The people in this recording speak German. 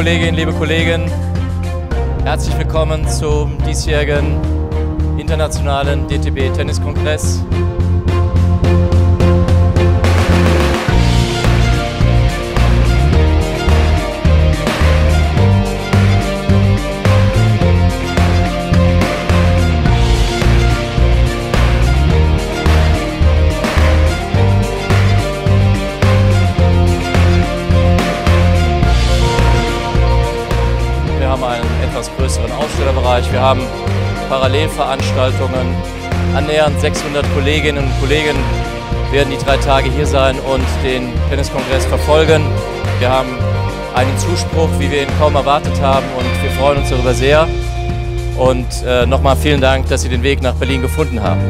Kolleginnen, liebe Kollegen, herzlich willkommen zum diesjährigen internationalen DTB Tenniskongress. Etwas größeren Ausstellerbereich. Wir haben Parallelveranstaltungen. Annähernd 600 Kolleginnen und Kollegen werden die drei Tage hier sein und den Tenniskongress verfolgen. Wir haben einen Zuspruch, wie wir ihn kaum erwartet haben und wir freuen uns darüber sehr. Und äh, nochmal vielen Dank, dass Sie den Weg nach Berlin gefunden haben.